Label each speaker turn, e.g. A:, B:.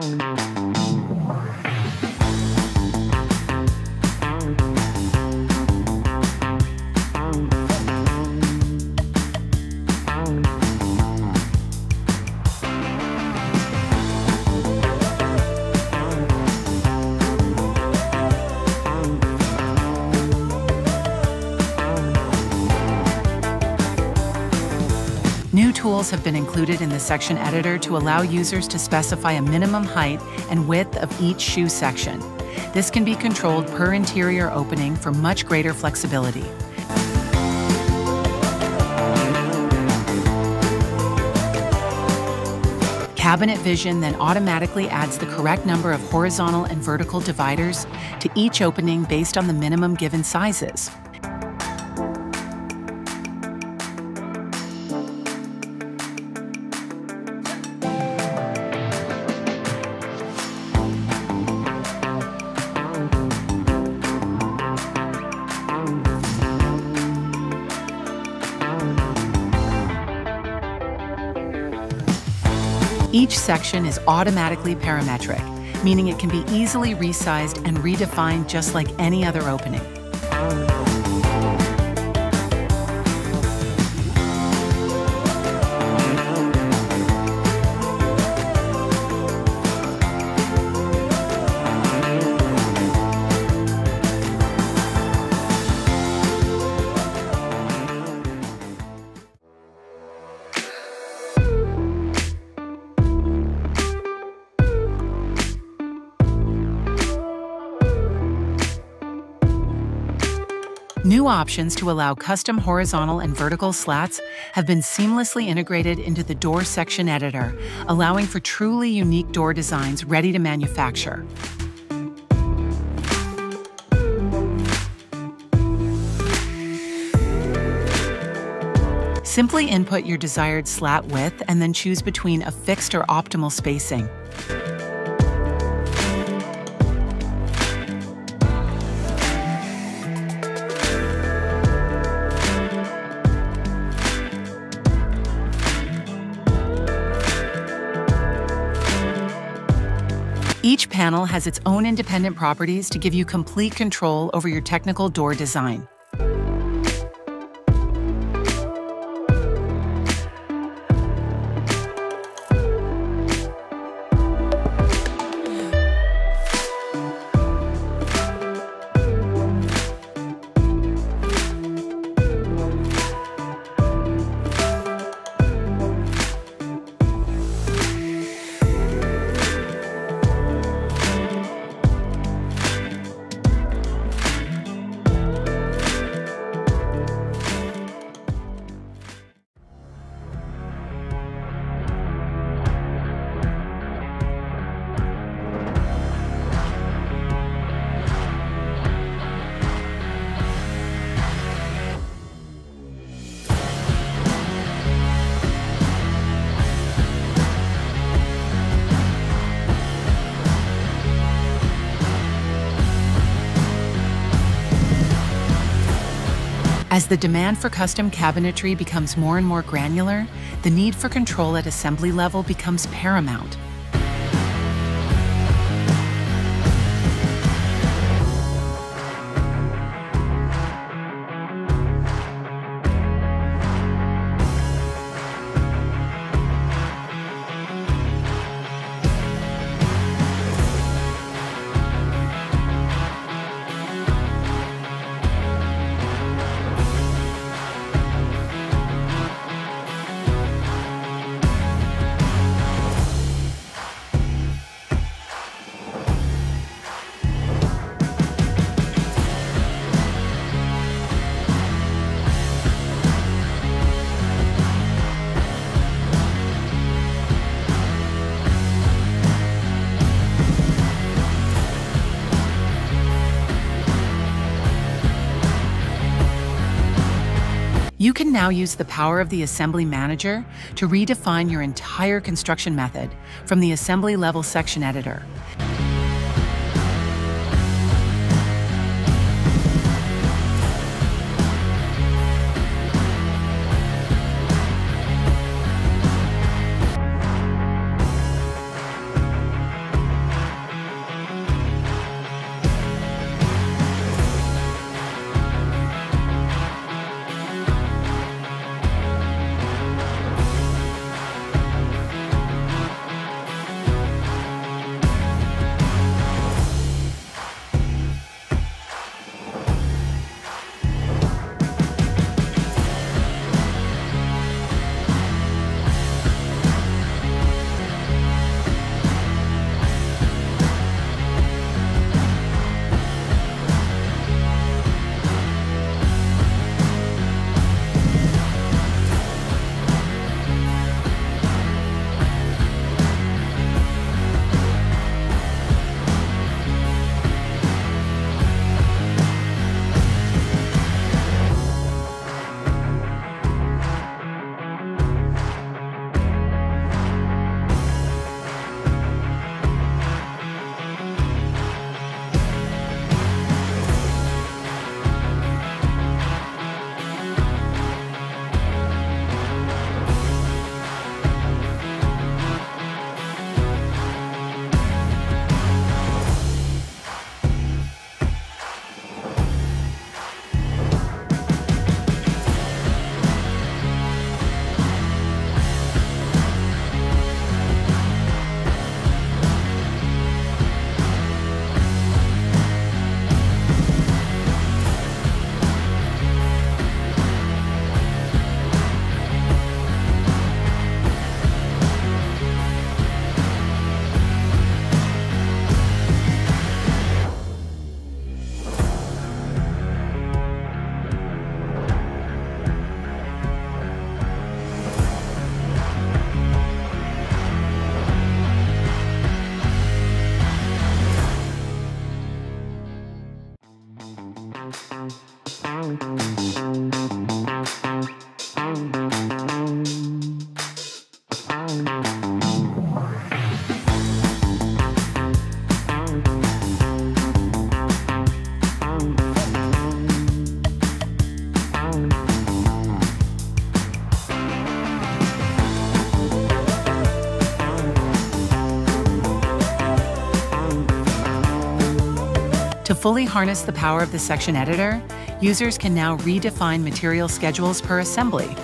A: down. Controls have been included in the section editor to allow users to specify a minimum height and width of each shoe section. This can be controlled per interior opening for much greater flexibility. Cabinet Vision then automatically adds the correct number of horizontal and vertical dividers to each opening based on the minimum given sizes. Each section is automatically parametric, meaning it can be easily resized and redefined just like any other opening. New options to allow custom horizontal and vertical slats have been seamlessly integrated into the door section editor, allowing for truly unique door designs ready to manufacture. Simply input your desired slat width and then choose between a fixed or optimal spacing. Panel has its own independent properties to give you complete control over your technical door design. As the demand for custom cabinetry becomes more and more granular, the need for control at assembly level becomes paramount. You can now use the power of the Assembly Manager to redefine your entire construction method from the assembly level section editor. Fully harness the power of the section editor, users can now redefine material schedules per assembly